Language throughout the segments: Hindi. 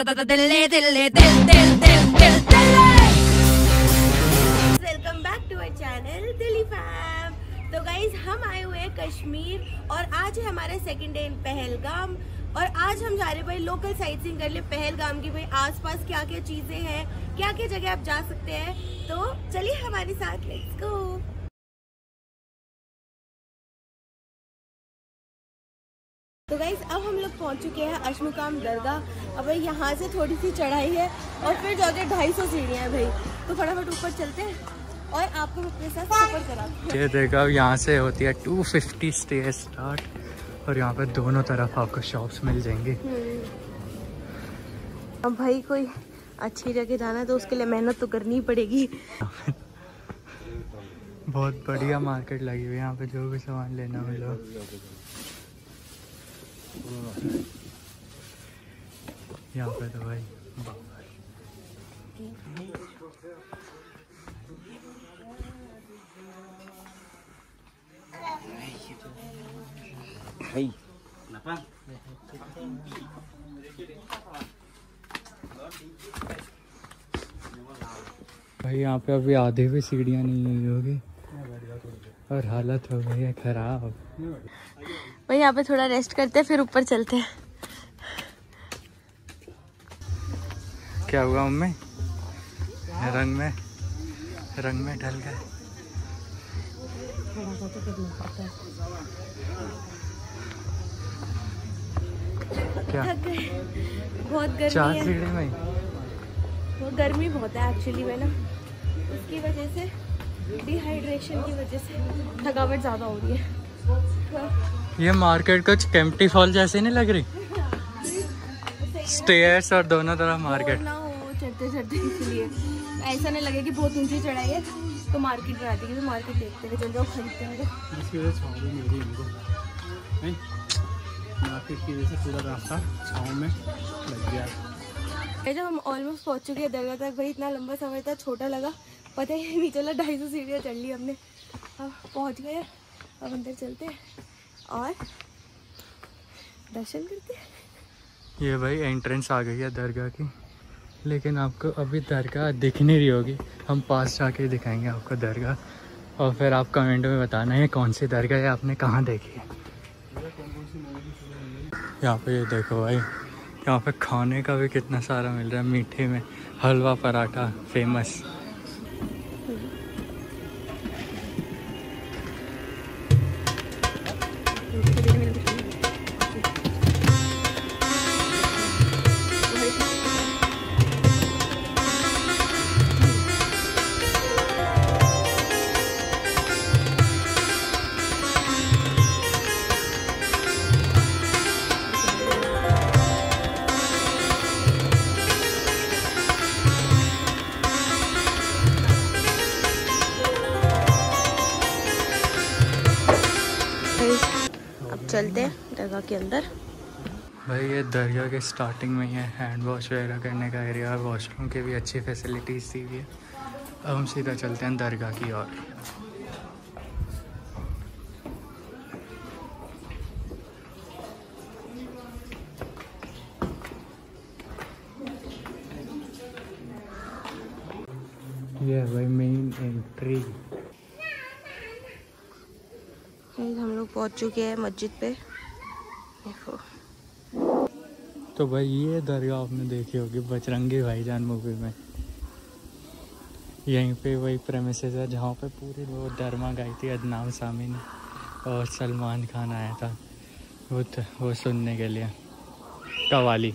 तो गाइज़ हम आए हुए हैं कश्मीर और आज है हमारा सेकेंड डे इन पहलगाम। और आज हम जा रहे भाई लोकल साइट सीइंग कर ले पहलगाम की, भाई आसपास क्या क्या चीज़ें हैं क्या क्या जगह आप जा सकते हैं। तो चलिए हमारे साथ लेट्स गो तो गाइज़ अब हम लोग पहुँच चुके हैं अशमुकाम दरगाह। अब भाई यहाँ से थोड़ी सी चढ़ाई है और फिर जाके ढाई सौ सीढ़ियाँ हैं भाई। तो फटाफट ऊपर चलते हैं और आपको अपने साथ सफ़र कराती ये देखा यहाँ से होती है 250 स्टे स्टार्ट और यहाँ पे दोनों तरफ़ आपको शॉप्स मिल जाएँगी। हूँ अब भाई कोई अच्छी जगह जाना है तो उसके लिए मेहनत तो करनी ही पड़ेगी। बहुत बढ़िया मार्केट लगी हुई है यहाँ पे जो भी सामान लेना हो लो यहाँ पे तो भाई भाई। यहाँ पे अभी आधे भी सीढ़ियाँ नहीं हुई होगी। और हालत हो गई है खराब। भाई यहाँ पे थोड़ा रेस्ट करते हैं फिर ऊपर चलते हैं। क्या हुआ मम्मी? रंग में रंग में ढल गए। क्या? बहुत गर्मी चार है। सीढ़ी में वो गर्मी बहुत है एक्चुअली में ना। उसकी वजह से डिहाइड्रेशन की वजह से थकावट ज़्यादा हो रही है। तो ये मार्केट कुछ कैंपटी फॉल जैसे नहीं लग रही? स्टेयर्स और दोनों तरफ़ मार्केट ना चढ़ते चढ़ते इसलिए। ऐसा नहीं लगे कि बहुत ऊँची चढ़ाई है तो मार्केट में आती है तो मार्केट देखते हैं चल जाओ खरीदते हैं। इसकी वजह से छाँव भी मिल रही है इनको नहीं मार्केट की वजह से पूरा रास्ता छाँव में लग गया। जब हम ऑलमोस्ट पहुँच चुके हैं दरगाह तक भाई इतना लंबा समय था छोटा लगा। पता ही नहीं चला ढाई सौ सीढ़ियाँ चढ़ ली हमने। अब पहुँच गए अब अंदर चलते हैं। और? दर्शन करते हैं? ये भाई एंट्रेंस आ गई है दरगाह की। लेकिन आपको अभी दरगाह दिख नहीं रही होगी। हम पास जाके दिखाएँगे आपको दरगाह। और फिर आप कमेंट में बताना है कौन सी दरगाह है, आपने कहाँ देखी है? यहाँ पे ये देखो भाई, यहाँ पे खाने का भी कितना सारा मिल रहा है, मीठे में हलवा पराठा फ़ेमस दरगाह के अंदर। भाई ये दरगाह के स्टार्टिंग में ही है हैंड वॉश वगैरह करने का एरिया और वॉशरूम की भी अच्छी फैसिलिटीज़ थी हुई है अब हम सीधा चलते हैं दरगाह की ओर। ये भाई मेन एंट्री हम लोग पहुँच चुके हैं मस्जिद पे। तो भाई ये दरगाह आपने देखी होगी, बजरंगी भाईजान मूवी में। यहीं पे वही प्रेमिसेस है, जहाँ पे पूरी वो डरमा गाई थी, अदनाम सामी ने, और सलमान खान आया था, वो वो सुनने के लिए। कवाली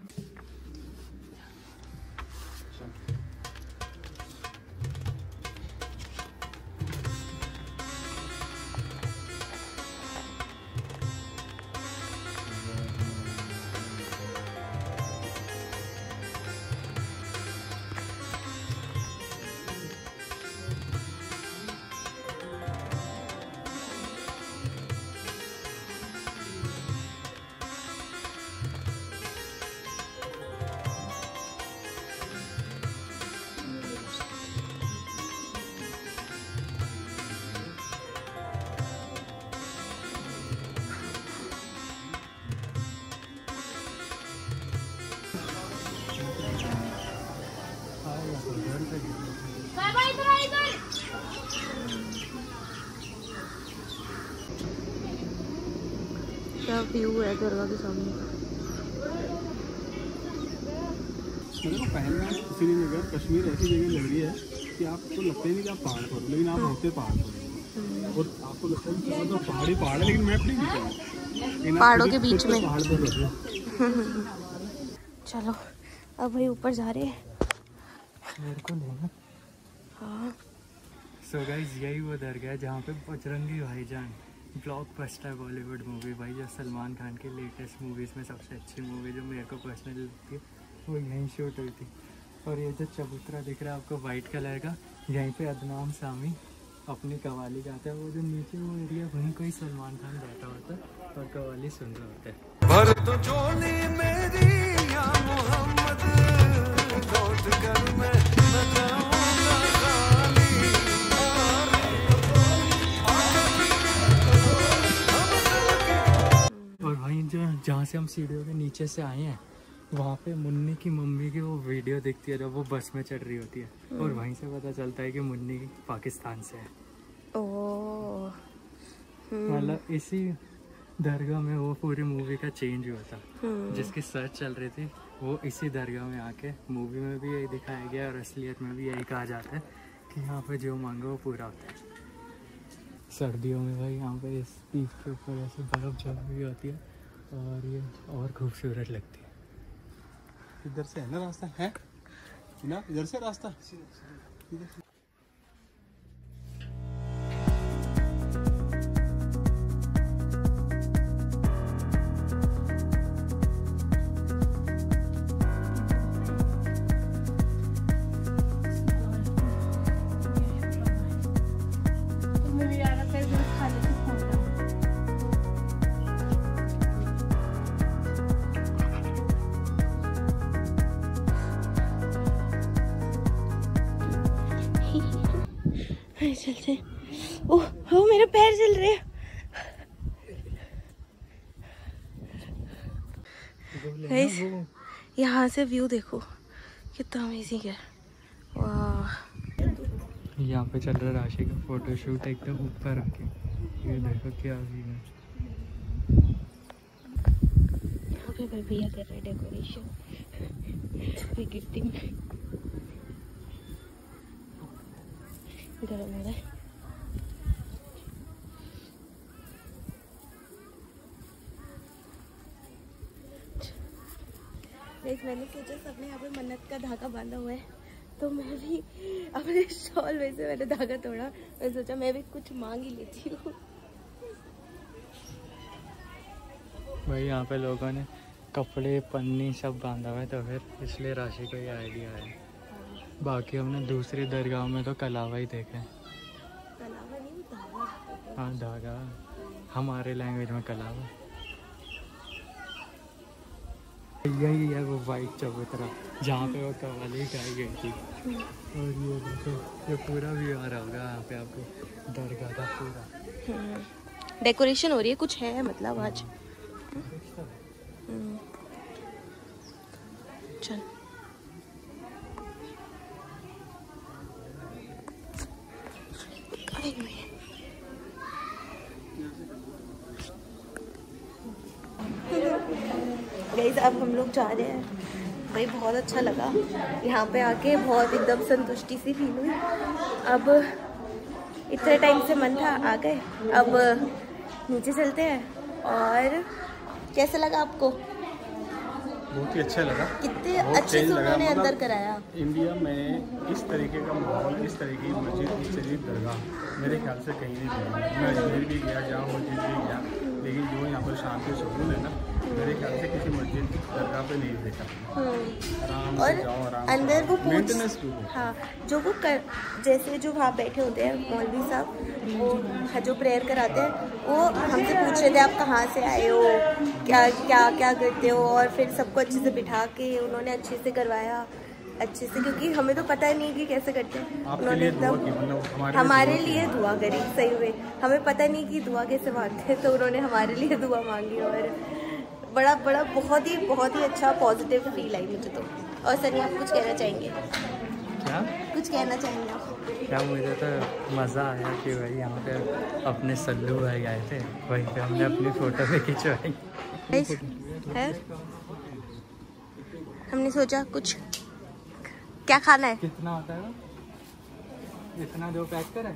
व्यू है दरगाह के सामने। मेरे को पहलगाम इसी जगह कश्मीर ऐसी जगह लग रही है कि आपको लगता ही नहीं कि आप पहाड़ पर लेकिन आप होते पहाड़ पर और आपको लगता है तो पहाड़ी पहाड़ है लेकिन मैप नहीं दिख रहा लेकिन आप पहाड़ों के बीच में। पहाड़ पर रहते चलो अब भाई ऊपर जा रहे हैं। मेरे को लेना हाँ। सो गाइज़ यही वो दरगाह है जहाँ पे बजरंगी भाईजान ब्लॉक बस्टर बॉलीवुड मूवी भाई, जो सलमान खान की लेटेस्ट मूवीज़ में सबसे अच्छी मूवी जो मेरे को पर्सनली लगती है, वो यहीं शूट हुई थी। और ये जो चबूतरा दिख रहा है आपको वाइट कलर का, यहीं पे अदनाम सामी अपनी कवाली गाता है। वो जो नीचे वो एरिया वहीं कोई सलमान खान बैठा होता है और कवाली सुन रहा होता है। से हम सीढ़ियों के नीचे से आए हैं वहाँ पे मुन्नी की मम्मी की वो वीडियो दिखती है जब वो बस में चढ़ रही होती है और वहीं से पता चलता है कि मुन्नी पाकिस्तान से है। ओ मतलब इसी दरगाह में वो पूरी मूवी का चेंज हुआ था। हम्म, जिसकी सर्च चल रही थी वो इसी दरगाह में आके मूवी में भी यही दिखाया गया और असलियत में भी यही कहा जाता है कि यहाँ पे जो मांगो वो पूरा होता है। सर्दियों में भाई यहाँ पे इस पीक के ऊपर ऐसे बर्फ़ जम रही होती है और ये और खूबसूरत लगती है। इधर से है ना रास्ता? है? ना? इधर से रास्ता? इधर से। यहाँ से व्यू देखो। कितना अमेजिंग है। वाह। यहाँ पे चल रहा है राशि का फ़ोटो शूट एकदम ऊपर आके ये देखो क्या व्यू है। यहाँ पे भाई भैया कर रहे डेकोरेशन गिफ्टिंग गरम हो रहा है। Guys, मैंने सोचा सबने यहाँ पे मन्नत का धागा बांधा हुआ है। तो मैं भी अपने शॉल में से मैंने धागा तोड़ा। मैं सोचा मैं भी कुछ मांग ही लेती हूँ। भाई यहाँ पे लोगों ने कपड़े पन्नी सब बांधा हुआ है तो फिर इसलिए राशि को ये आइडिया है। बाकी हमने दूसरी दरगाह में तो कलावा ही देखे कलावा नहीं धागा। हाँ धागा। हमारे लैंग्वेज में कलावा। यही है वो वाइट चबूतरा जहाँ पे वो कवाली गाई गई थी। और ये देखो ये पूरा भी आ रहा होगा यहाँ पे आपको दरगाह का पूरा। डेकोरेशन हो रही है कुछ है मतलब आज? हम्म। चल अरे गाइस अब हम लोग जा रहे हैं। भाई बहुत अच्छा लगा। यहाँ पे आके बहुत एकदम संतुष्टि सी फील हुई। अब इतने टाइम से मन था आ गए। अब नीचे चलते हैं। और कैसा लगा आपको? बहुत ही अच्छा लगा। कितने अच्छे से उन्होंने मतलब अंदर कराया। इंडिया में इस तरीके का माहौल इस तरीके की मस्जिद इस तरीके की दरगाह मेरे ख्याल से कहीं नहीं मिली मैं अजमेर भी गया जहाँ मस्जिद भी गया लेकिन जो यहाँ पर शांति सुकून है ना मेरे ख्याल से किसी मस्जिद दरगाह पे नहीं देखा। और अंदर वो पूछ हाँ। जो वो कर जैसे जो वहाँ बैठे होते हैं मौलवी साहब वो हाँ, जो प्रेयर कराते हैं वो हमसे पूछ रहे थे आप कहाँ से आए हो? क्या क्या क्या करते हो? और फिर सबको अच्छे से बिठा के उन्होंने अच्छे से करवाया अच्छे से क्योंकि हमें तो पता ही नहीं कि कैसे करते हैं। दुआ की मतलब हमारे हमारे लिए दुआ करी सही हुए हमें पता नहीं कि दुआ कैसे मांगते हैं तो उन्होंने हमारे लिए दुआ मांगी और बड़ा बड़ा बहुत ही बहुत ही अच्छा पॉजिटिव फील आई मुझे तो। और सर आप कुछ कहना चाहेंगे? क्या? कुछ कहना चाहेंगे आप? क्या मुझे तो मज़ा आया कि भाई यहाँ पे अपने सल्लू भाई आए थे। वहीं पे हमने अपनी फ़ोटो भी खिंचवाई। है? हमने सोचा कुछ क्या खाना है? कितना होता है? इतना दो पैक करें?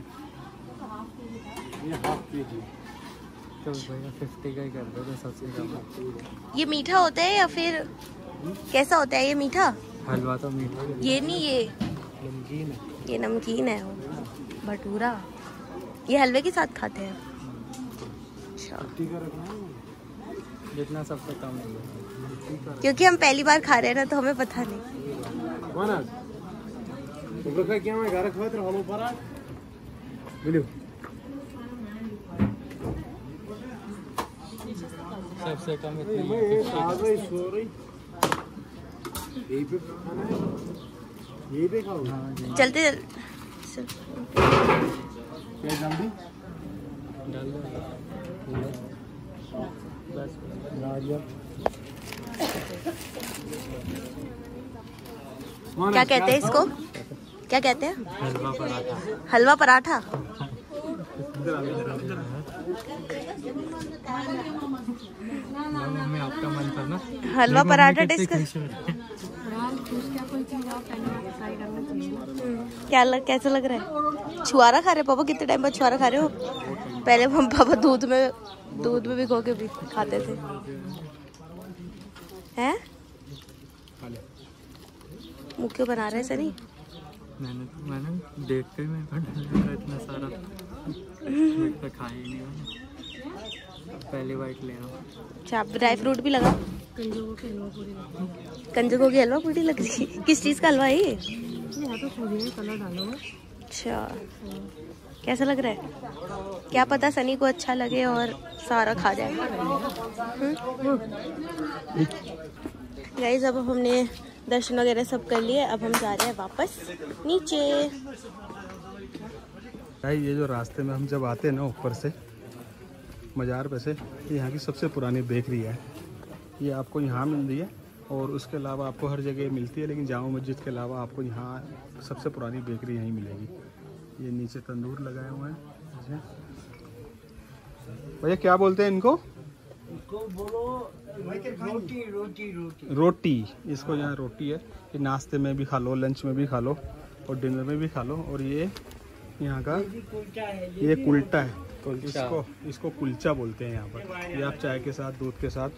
ये हाफ़ के जी ये मीठा होता है या फिर कैसा होता है ये मीठा? हलवा तो मीठा ये नहीं ये नमकीन है। ये नमकीन है। भटूरा। ये हलवे के साथ खाते हैं। अच्छा। जितना सबसे कम क्योंकि हम पहली बार खा रहे हैं ना तो हमें पता नहीं। सबसे कम इतनी मैं है, आ 50 गई सो रही। यही पे खाना है। यही पे खाओ हाँ चलते चल। क्या जल्दी डाल दो। बस क्या कहते हैं इसको? क्या कहते हैं? हलवा पराठा। हलवा पराठा? आपका मन था ना हलवा पराठा डिस्कस खुश हो रही है। क्या लग कैसा लग रहा है? छुआरा खा रहे हो? पापा कितने टाइम बाद छुआरा खा रहे हो? पहले हम पापा दूध में दूध में भिगो के भी खाते थे। हैं? मुँह क्यों बना रहे सनी? मैंने मैंने देख के ही लगा इतना सारा मैं तो खा ही नहीं मैंने। पहली बाइट ले रहा हूँ। अच्छा ड्राई फ्रूट भी लगा कंजकों की हलवा पूरी लग रही है। किस चीज़ का हलवा है ये? अच्छा। कैसा लग रहा है? क्या पता सनी को अच्छा लगे और सारा खा जाए। गाइज़ अब हमने दर्शन वगैरह सब कर लिए। अब हम जा रहे हैं वापस नीचे। भाई ये जो रास्ते में हम जब आते हैं ना ऊपर से मज़ार पे से यहाँ की सबसे पुरानी बेकरी है। ये आपको यहाँ मिल रही है और उसके अलावा आपको हर जगह मिलती है लेकिन जामा मस्जिद के अलावा आपको यहाँ सबसे पुरानी बेकरी यहीं मिलेगी। ये नीचे तंदूर लगाए हुए हैं। भैया क्या बोलते हैं इनको? रोटी रोटी रोटी। रोटी। इसको यहाँ रोटी है। ये नाश्ते में भी खा लो लंच में भी खा लो और डिनर में भी खा लो। और ये यहाँ का ये कुल्टा है। इसको इसको कुलचा बोलते हैं यहाँ पर। ये आप चाय के साथ दूध के साथ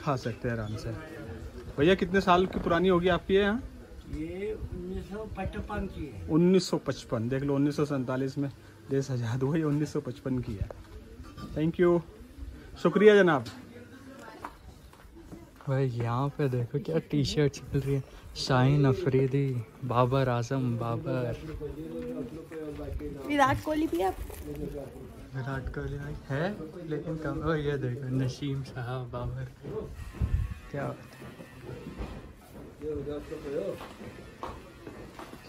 खा सकते हैं आराम से। भैया कितने साल की पुरानी होगी आपकी ये यहाँ? ये उन्नीस सौ पचपन की है। उन्नीस सौ पचपन। देख लो उन्नीस सौ सैंतालीस में देश आज़ाद हुआ ये उन्नीस सौ पचपन की है। थैंक यू शुक्रिया जनाब। भाई यहाँ पे देखो क्या टी शर्ट चल रही है। शाहीन अफरीदी बाबर आज़म बाबर। विराट कोहली भी आप विराट कोहली भाई है, लेकिन कम ओ, ये देखो, नसीम साहब, बाबर। क्या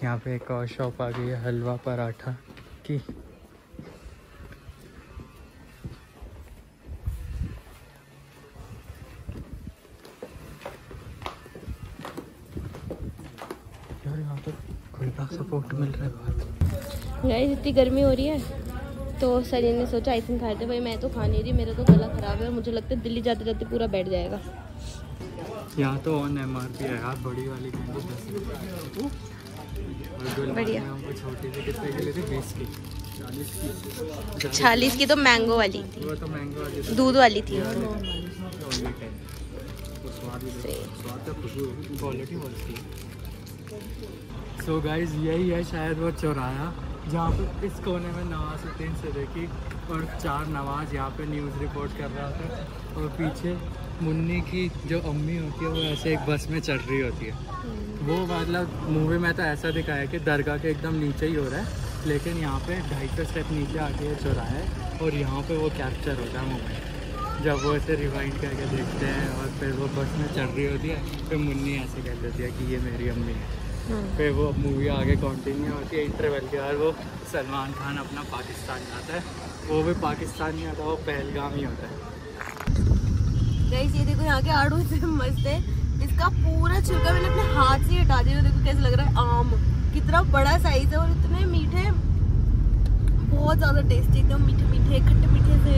यहाँ पे एक और शॉप आ गई है, हलवा पराठा की। यार, यहाँ तो खुला सपोर्ट मिल रहा है। इतनी गर्मी हो रही है। तो सनी ने सोचा आइसक्रीम खाए थे भाई मैं तो खा नहीं रही मेरा तो गला खराब है मुझे लगता है दिल्ली जाते जाते पूरा बैठ जाएगा। यहाँ तो ऑन एम आर पी है यार बड़ी वाली बढ़िया। छोटी सी कितने की ली बीस की। चालीस की। तो मैंगो वाली थी। वो तो महँगा वाली दूध वाली थी। तो स्वाद स्वाद क्वालिटी सो गाइज़ यही है शायद वो चौराहा। जहाँ पे इस कोने में नवाजुद्दीन सिद्दीकी और चार नवाज़ यहाँ पे न्यूज़ रिपोर्ट कर रहा था और पीछे मुन्नी की जो अम्मी होती है, वो ऐसे एक बस में चढ़ रही होती है। वो मतलब मूवी में तो ऐसा दिखाया कि दरगाह के एकदम नीचे ही हो रहा है, लेकिन यहाँ पे ढाई सौ स्टेप नीचे आके चौराहा है और यहाँ पे वो कैप्चर होता है मूवी जब वो ऐसे रिवाइंड करके देखते हैं और फिर वो बस में चढ़ रही होती है फिर मुन्नी ऐसे कह देती है कि ये मेरी अम्मी है। फिर वो मूवी आगे कंटिन्यू होती है इंटरवल के बाद वो सलमान खान अपना पाकिस्तान जाता है। वो भी पाकिस्तान नहीं आता वो पहलगाम ही होता है। ये देखो यहाँ के आड़ू इतने मस्त है। इसका पूरा छिलका मैंने अपने हाथ से हटा दिया तो देखो कैसे लग रहा है आम। कितना बड़ा साइज़ है और इतने मीठे बहुत ज़्यादा टेस्टी एकदम मीठे मीठे खट्टे मीठे से।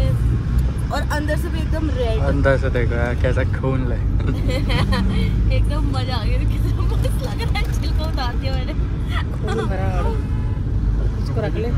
और अंदर से भी एकदम रेड अंदर से देखो यार कैसा खून ले। एकदम मज़ा आ गया कितना मस्त लग रहा है। इसको रख ले।